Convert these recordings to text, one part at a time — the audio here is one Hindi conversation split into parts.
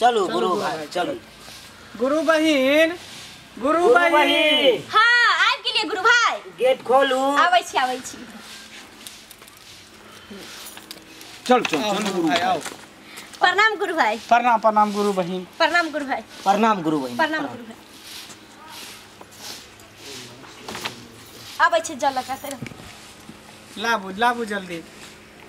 चलो गुरु भाई चलो। गुरु बहिन गुरु बहिन। हाँ आबि गेलियै गुरु भाई। गेट खोलू। आबै छी आबै छी। चल चल चल गुरु भाई आओ। प्रणाम गुरु भाई। प्रणाम प्रणाम गुरु बहिन। प्रणाम गुरु भाई। प्रणाम गुरु बहिन। प्रणाम गुरु भाई। आबै छी जल लगाते लाबू लाबू जल्दी।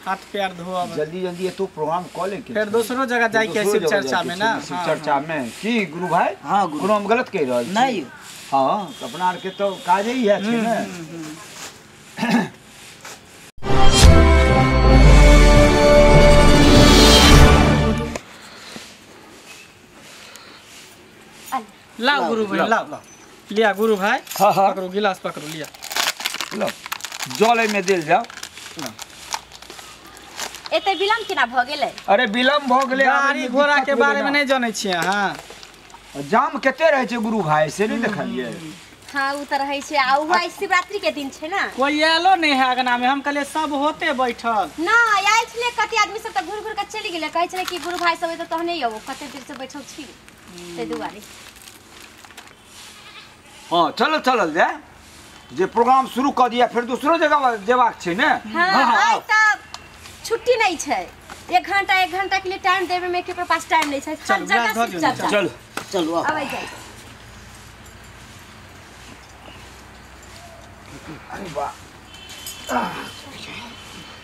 हाथ पैर धो जल्दी जल्दी ये तो प्रोग्राम कॉल है फिर दूसरो जगह जाए के शिव चर्चा में ना? शिव हाँ, चर्चा में। की गुरु भाई? हाँ गुरु। हम गलत कह रहल नहीं। हाँ तो अपना आर के तो काजे ही है छै ने। हम्म, हम्म। लाओ गुरु भाई लाओ। लाओ लिया गुरु भाई हाँ हाँ। पकड़ो गिलास पकड़ो लिया। लो जल में देल जाओ। एते विलम्ब केना भऽ गेलै? अरे विलम्ब भ गेलै गाड़ी घोड़ा के बारे में ना। नहीं जाने छियै अहाँ। जाम कते रहे छै गुरु भाई से नहीं देखलिए हाँ उ तऽ रहै छै आ उहाँ शिवरात्रि के दिन छै ने। कोई आलो नहीं है अगना में हम कहले सब होते बैठल। ना आयल छलै कते आदमी सब तऽ घुर घुर के चलि गेलै। कहै छलै कि गुरु भाई सब एतऽ तहने अबो कते देर से बैठल छी। ताहि दुआरे। हाँ चलो चलल जाए जे प्रोग्राम शुरू कर दिया फिर दूसरो जगह जेबाक छै ने। हाँ हाँ, हाँ, आइ छुट्टी नहीं छै। एक घंटा एक घंटा के लिए टाइम देवे में केकरो पास टाइम नहीं छै। हर जगह ने, चर्चा चलो। चलो आओ। आबै जाइ अरे वाह।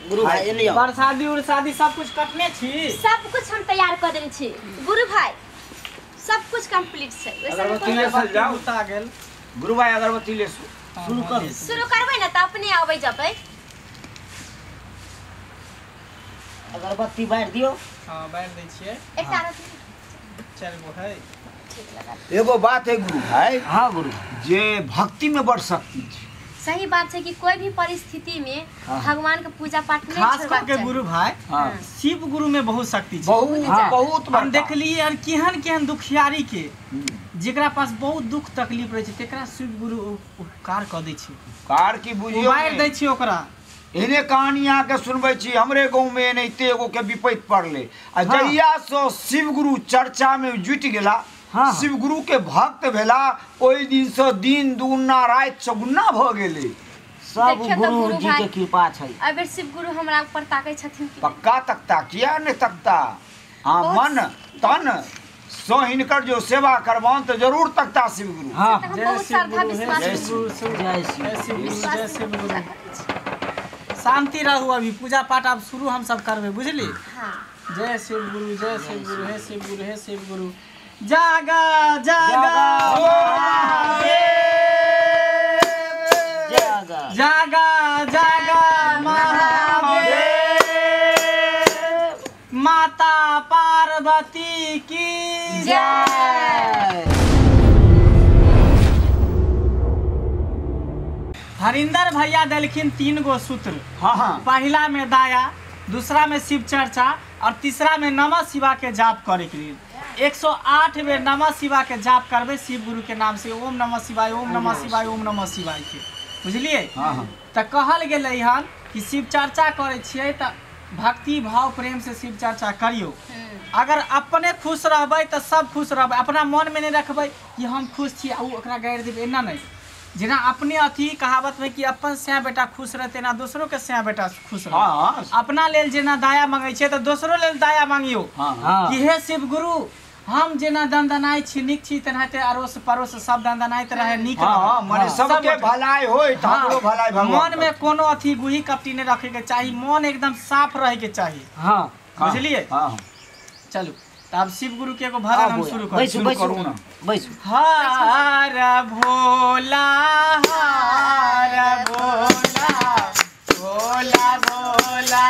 गुरु भाई बरसादी उरसादी सब कुछ कटने छी। सब कुछ हम तैयार कर देने छी। गुरु भाई सब कुछ कंप्लीट छै। अगरबत्ती ले चल जाओ उता गेल गुरु भाई अगरबत्ती ले सु शुरू करू। शुरू करबै ने तऽ अपने आबै जबै। अगरबत्ती बांट दियो। हाँ बैठ दै छियै। एकटा रखी चारि गो है। एगो बात है गुरु भाई हाँ गुरु जे भक्ति में बड़ शक्ति छै। सही बात छै कि कोई भी परिस्थिति में हाँ। भगवान के पूजा पाठ नहीं खास करके गुरु भाई हाँ। शिव गुरु में बहुत शक्ति छै। बहुत हाँ। बहुत हम बड़का। देखलिए यार केहन केहन दुखियारी के। हम्म। जेकरा पास बहुत दुख तकलीफ़ रहे छै तेकरा शिव गुरु उपकार कऽ दै छै। कार की बुझियो उबारि दै छै ओकरा। एहने कहानी अहाँके सुनबै छी हमरे गाँव में एनाहिते एगो के विपैत पड़लै आ हाँ। जहिया सँ शिव गुरु चर्चा में जुट गेला हाँ। शिव गुरु के भक्त भेला ओहि दिन सँ दिन दुगुना रात चौगुना भ गेलै। सब गुरु गुरु जी के कृपा छै। बेर शिव गुरु हमरा ऊपर ताकै छथिन कि पक्का तकता किया नहीं तकता? हाँ बहुत- मन तन सो हिनकर जो सेवा करबान तो ज़रूर तकता शिव गुरु हाँ हम जय बहुत शिव गुरु, जय शिव गुरु, जय शिव जय शिव गुरु शांति रहू अभी पूजा पाठ अब शुरू हम सब करबै बुझली? हाँ। जय शिव गुरु जय शिव गुरु हे शिव गुरु हे शिव गुरु। जागा जागा जागा। जागा जागा महादेव। माता पार्वती की जय। हरिंदर भैया देलखिन तीन गो सूत्र। हाँ हाँ। पहला में दाया दूसरा में शिव चर्चा और तीसरा में नमः शिवा के जाप करे के लिए। 108 बेर नमः शिवा के जाप करबे शिव गुरु के नाम से ओम नमः शिवाय ओम नमः शिवाय ओम नमः शिवाय के। बुझलिए हाँ हाँ। तऽ कहल गेलै हन कि शिव चर्चा करे छियै तऽ भक्ति भाव प्रेम से शिव चर्चा करियो। अगर अपने खुश रहबै तऽ सब खुश रहबै अपना मन में नहीं रखबै कि हम खुश छी आ ओकरा गाड़ि देबै एना नहीं। जेना अपने अथी कहावत में कि अपन सैं बेटा खुश रहते ना दोसरो के सैं बेटा खुश रहतै। हाँ अपना लेल जेना दाया मांगै छै तऽ दोसरो लेल दाया मांगियौ। हाँ हाँ। कि हे शिव गुरु हम जेना दंदनाइ छी नीक छी तेनाहिते अड़ोस पड़ोस सब दंदनाइत रहे नीक हाँ। हाँ मने हाँ। सबके भलाई होय तो हमरो हाँ, भलाई भगवान मन में कोनो अथी गुही कपटी नहीं रखे के चाही मन एकदम साफ़ रहे के चाही। हाँ। हाँ, बुझलिए हाँ हाँ। चलू। आब शिव गुरु के एगो भजन हम शुरू करू बैसू शुरू करू ना। बैसू। हर भोला हर भोला। भोला भोला।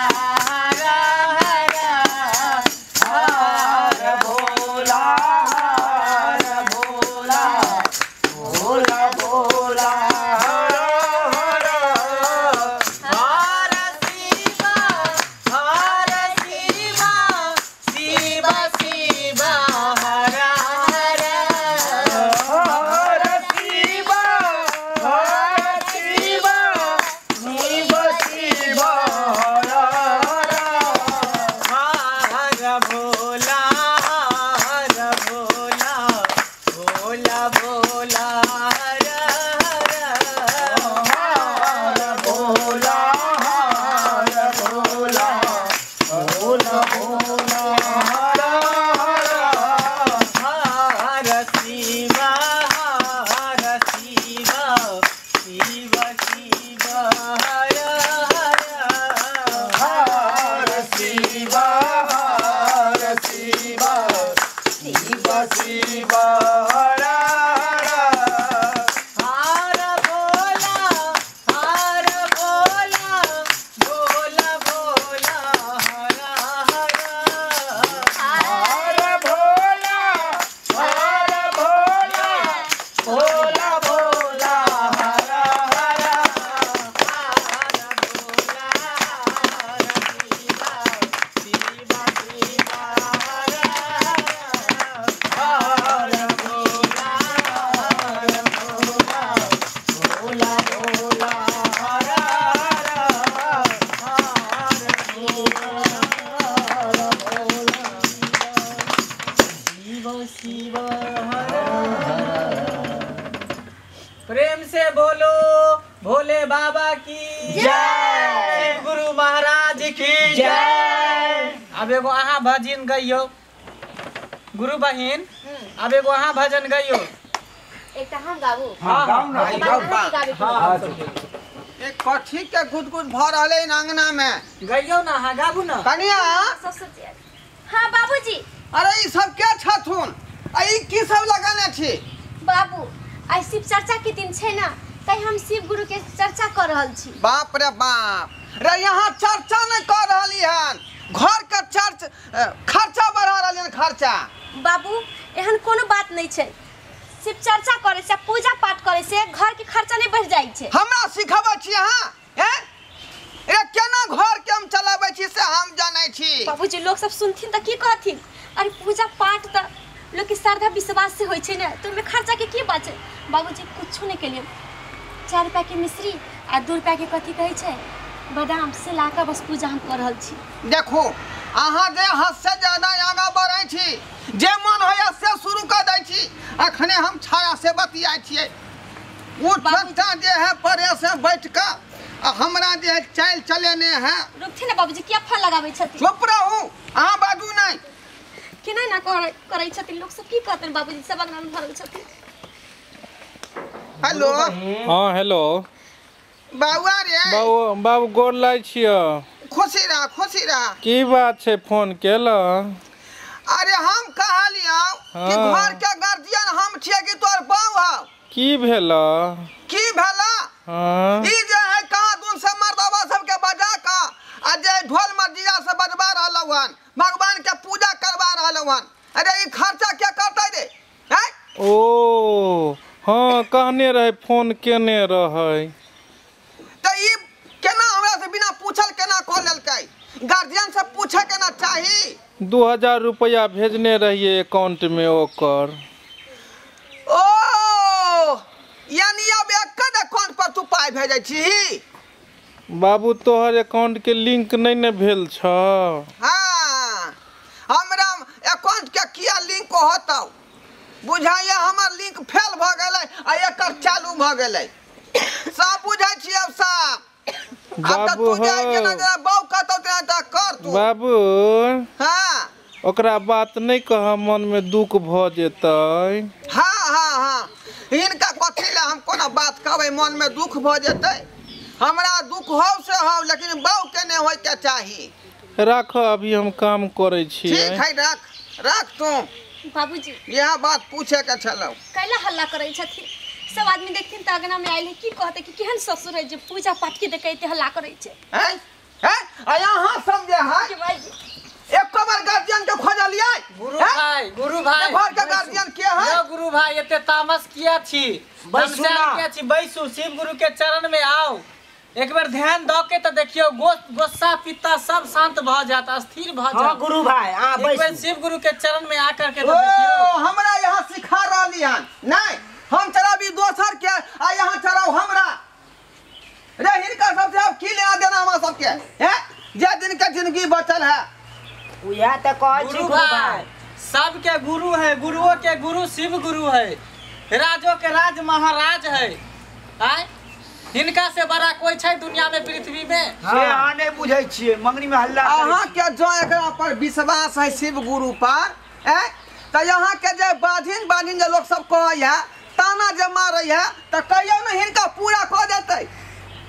प्रेम से बोलो भोले बाबा की जय। गुरु महाराज की जय। अब एगो अहाँ भजन गइयो। गुरु बहिन अब एगो अहाँ भजन गइयो। एकटा हम गाबू। हाँ के हाँ एक कथी के गुदगुद भर रहले इन अंगना में? गइयो ना अहाँ गाबू ना। कनिया। हाँ बाबूजी। अरे ई सब के छथुन? आ ई की सब लगाने छी? बाबू आइ शिव चर्चा के दिन छै ना तै हम शिव गुरु के चर्चा कर रहल छी। बाप रे बाप। रे यहाँ चर्चा नहीं कर रहली हन। घर के चर्च खर्चा बढ़ा रहली हन खर्चा। बाबू एहन कोनो बात नहीं छै। शिव चर्चा करे से पूजा पाठ करे से घर के खर्चा नहीं बढ़ जाइ छै। हमरा सिखाबै छी अहाँ हैं? रे केना घर के हम चलाबै छी से हम जानै छी। बाबूजी लोग सब सुनथिन तऽ की कहथिन? अरे पूजा पाठ तऽ लोग के श्रद्धा विश्वास से छै तो खर्चा के की बात छै? बाबूजी कुछो नहीं केलिए चार रुपया के मिश्री आ दू रुपया के कथी कहै बादाम से लाकर बस पूजा हम कर देखो अहाँ जे हद से ज़्यादा आगाँ बढ़ै छी जे मन होइए से शुरू कर दै छी अखने हम छाया से बतियाइ छियै। ओ छोटा जे है परे से बैठ आ हमरा जे है चालि चलेने है। रुकथिन ने बाबूजी किया फल लगाबै छथिन? चुप रहू अहाँ बाजू नहि केना ना करै छथिन सब की बाबूजी सब अंगना में भरल छथिन हेलो हाँ हेलो. रे बाबू बाबू गोर लागै छिय खुशी रह खुशी रह. की बात छै फ़ोन केलऽ अरे हम कहलियौ कि हाँ। घर के गार्जियन हम छियै कि तोर बाऊ हौ की भेल? की भेला? हाँ. ई जे है कहाँ दून से मर्दबा सबके बजा कऽ आ जे ढोल से बजबा रहलौ हन भगवान के पूजा करवा रहलौ हन। अरे ई खर्चा के करतै रे हैं? ओ हाँ कहने रहे फ़ोन केने रहे। तऽ ई केना हमरा से बिना पूछल केना कऽ लेलकै? गार्जियन से पूछे के ना चाही? दू हज़ार रुपया भेजने रहिए अकाउंट में ओकर। ओ यानी अब एकर अकाउंट पर तू पाइ भेजै छी बाबू तोहर अकाउंट के लिंक नहीं ने भेल छ। हाँ हमरा अकाउंट के किया लिंक होतौ बुझाइए हमर लिंक फेल भऽ गेलै आ एकर चालू भऽ गेलै। सब बुझै छी अब सब? अब बाबू तू जाय के हो। ना जरा बाऊ कहतौ तेना तऽ कर तू। बाबू। हाँ। ओकरा बात नहीं कह मन में दुख भ जेतै। हाँ हाँ हाँ। हिनका कथी लए हम कोनो बात कहबै? मन में दुख जेतै। हमरा दुख हौ से हौ लेकिन बाऊ के नहि होइके चाही। राख अभी हम काम करे ठीक है रख। रख तू बाबूजी। यह बात पूछे के छलौ। कैला हल्ला करै छथिन? सब आदमी देखथिन तऽ अंगना में आयल है की कहते कि केहन ससुर है जे पूजा पाठ के देखे एते हल्ला करै छै? हैं? हैं? आ यहाँ समझे हैं? कि भाईजी एक बार गार्जियन के खोजलियै? गुरु भाई गुरु भाई। घर के गार्जियन के है। यो गुरु भाई एते तामस किया छी? बैसू। किया छी? बैसू शिव गुरु के चरण में आओ एक बार ध्यान दऽ के तऽ देखियौ गो गोस्सा पित्ता सब शांत भऽ जात स्थिर हाँ जात। गुरु भाई हाँ एक बेर शिव गुरु के चरण में आकर के तो देखियो। हमरा यहाँ सिखा रहली हन। नहीं हम चलाबी दोसर के आ यहाँ चलाऊ हमरा। रे हिनका सबसे अब की लेना देना हमरा सबके? हैं जे दिन के ज़िंदगी बचल है। उएह तऽ कहै छी गुरु भाई भाई। सबके गुरु है गुरुओं के गुरु शिव गुरु है। राजों के राज महाराज है। आय? हिनका से बड़ा कोई छै दुनिया में पृथ्वी में? से अहाँ नहीं बुझै छियै मंगनी में हल्ला अहाँ के जो एकरा पर विश्वास है शिव गुरु पर ए तो यहाँ के जे बाधिन बाधिन जे लोग सब कहै है ताना जे मारै है तो कहियो ना हिनका पूरा कह देतै।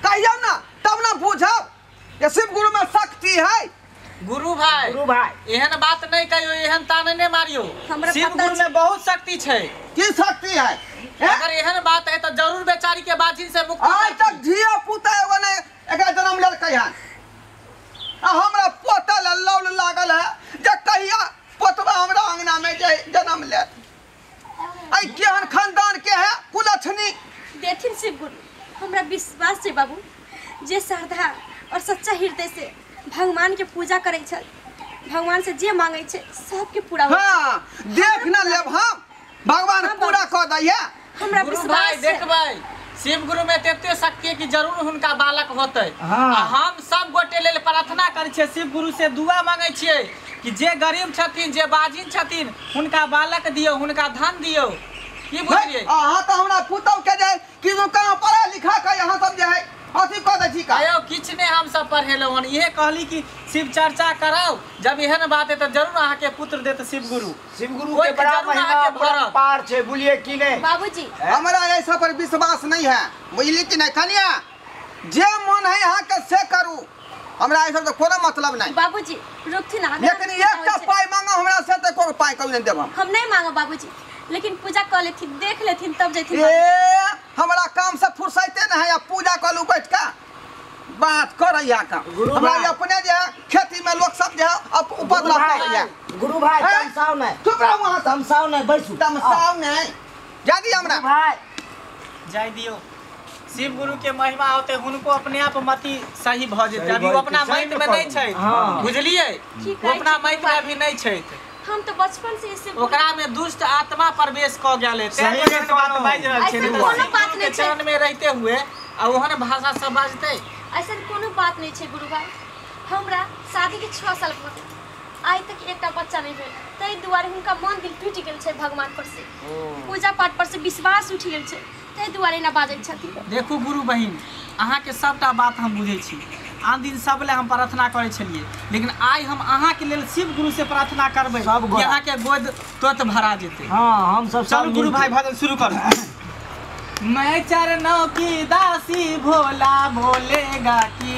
कहियो ना तब ना बुझब कि शिव गुरु में शक्ति है। गुरु भाई गुरु भाई। एहन बात नहीं कहियो एहन ताने नहीं मारियो। शिव गुरु में बहुत शक्ति छै। की शक्ति है हैं? अगर एहन बात है तो ज़रूर बेचारी के बाजिन से मुक्ति आज तक धिया पुता एगो ने एकरा जन्म लेलकै हन। आ हमरा पोतल लौल लागल है जे कहिया पोतबा हमरा अंगना में जे जन्म लेत। आई केहन खानदान के है कुलछनी देथिन शिव गुरु हमरा विश्वास छै बाबू जे श्रद्धा और सच्चा हृदय से भगवान के पूजा करै छै भगवान से जे मांगै छै सबके पूरा होइ छै। हाँ देख न लेब हम भगवान हाँ, पूरा बाबू। कऽ दैया हमरा गुरु भाई विश्वास देखबै शिव गुरु में तेते शक्ति है कि ज़रूर हुनका बालक होते। हाँ। आ हम सब गोटे लेल प्रार्थना कर छियै शिव गुरु से दुआ मांगे छे कि जे गरीब छथिन जे बाजिन छथिन हुनका बालक दियो हुनका धन दियो। की बुझलिए अहाँ त हमरा पुतौ के जे कि कहाँ पढ़ा लिखा के यहाँ सब जे है अथी कऽ दै छी का आयो किछ ने हम सब पढ़ेलहुँ हन। इहे कहली कि शिव चर्चा कराओ जब एहन बात है तो ज़रूर अहाँके पुत्र देत शिव गुरु शिव गुरु के बड़ा महिमा बड़ा पार छै बुझलिए कि नहीं? बाबूजी। हमरा ऐसा पर विश्वास नहीं है। बुझली कि नहीं? कनिया जे मन है यहाँ के से करू। हमरा ऐसा तो कोनो मतलब नहीं। बाबूजी रुकथिन आगे लेकिन एकटा पाई मांगो हमरा से तो कोनो पाई कभी नहीं देब हम। हम नहीं मांगो बाबूजी। लेकिन पूजा कर लेथिन देख लेथिन तब जैथिन ए हमरा काम से फुर्सते नहीं है पूजा कलू बैठ का बात कर यहाँ का हमरा। अपने जे है खेती में लोग सब जे है उपद्रव कर है। गुरु भाई? तमसाओ नहीं चुप रहो वहाँ से तमसाओ नहीं बैसू। तमसाओ नहीं जादी हमरा। भाई। जाय दियो। शिव गुरु के महिमा होते हुनको अपने आप मति सही भ जेतै। अभी अपना माइंड में नहीं छै हाँ। कहै अपना माइंड में अभी नहीं छै हम तो बचपन से इससे ओकरा में दुष्ट आत्मा प्रवेश क गेल। है सही बात। बाजि रहल छै कोनो बात के छै। चरण में रहते हुए आ ओहन भाषा सब बाजतै? ऐसा कोनो बात नहीं छै गुरु भाई हमरा शादी के छः साल भऽ गेल। आइ तक एकटा बच्चा नहीं भेल। ताहि दुआरे हुनका मन दिल टूटि गेल छै भगवान पर से। पूजा पाठ पर से विश्वास उठि गेल छै। ताहि दुआरे ना बाजै छथिन। देखू गुरु बहिन अहाँके सबटा बात हम बुझै छी। आन दिन सब ले हम प्रार्थना करे छलिए। लेकिन आज हम अहाँके लेल शिव गुरु से प्रार्थना करबे। सब के गोद तुरंत भरा जेते। हाँ हम सब चल गुरु भाई भजन शुरू करो। मैं चरणों की दासी भोला भोलेगा की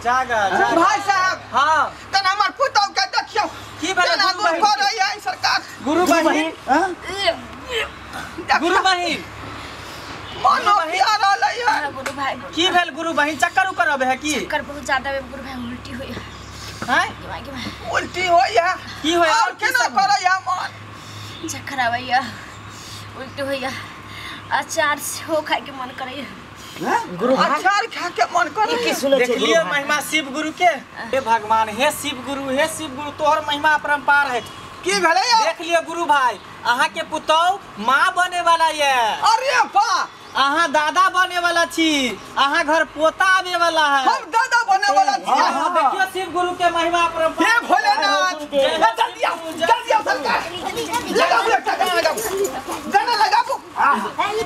जागा जागा। भाई साहब हाँ। तन हमर पुतौ के देखियो। की भेलै गुरु बहिन? करे है सरकार। गुरु बहिन? गुरु बहिन? मानो गुरु बहिन? है। हाँ, गुरु भाई की भेल गुरु बहिन? चक्कर उकर अबे है की? कर बहुत ज़्यादा है, गुरु भाई उल्टी हुई है। हैं? उल्टी होई है। की होय और केना करे है मन? चक्कर उल्टी अचार सेहो खाइके मन करैया गुरु भाई अचार खा के मन करे देख लियो महिमा शिव गुरु के? हे भगवान हे शिव गुरु हे शिव गुरु तोहर महिमा अपरंपार है। की भेलै यौ? देख लियो गुरु भाई अहाँ के पुतौह माँ बने वाला ये। अरे बा अहाँ दादा बने वाला छी अहाँ घर पोता आवे वाला है। हम दादा बने वाला हाँ, हाँ, देखियो शिव गुरु के महिमा अपरंपार हे भोलेनाथ! जल्दी आओ जल्दी आओ सरकार!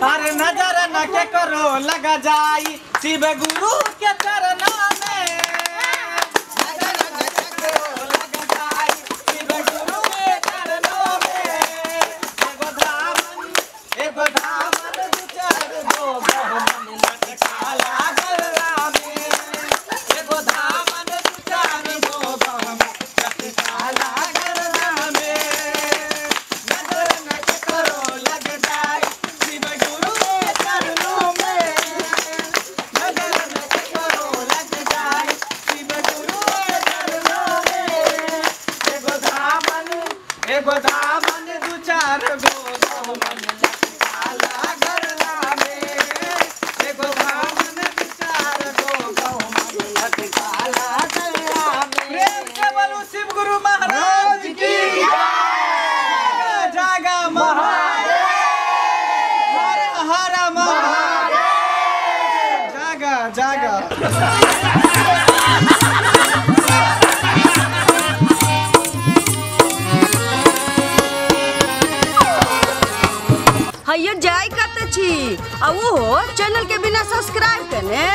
अरे नज़र न के करो लगा जाई। शिव गुरु के चरणा आ चैनल के बिना सब्सक्राइब कने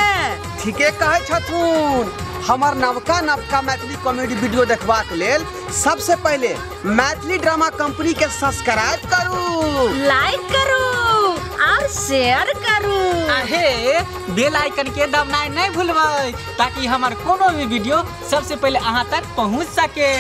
ठीके कहै छथुन हमर नवका नवका मैथिली कॉमेडी वीडियो देखबाक लेल सबसे पहले मैथिली ड्रामा कंपनी के सब्सक्राइब करू। लाइक करू और शेयर करू। आहे बेल आइकन के दबनाइ नहीं भूलबै ताकि हमार कोनो भी वीडियो सबसे पहले अहाँ तक पहुँच सके।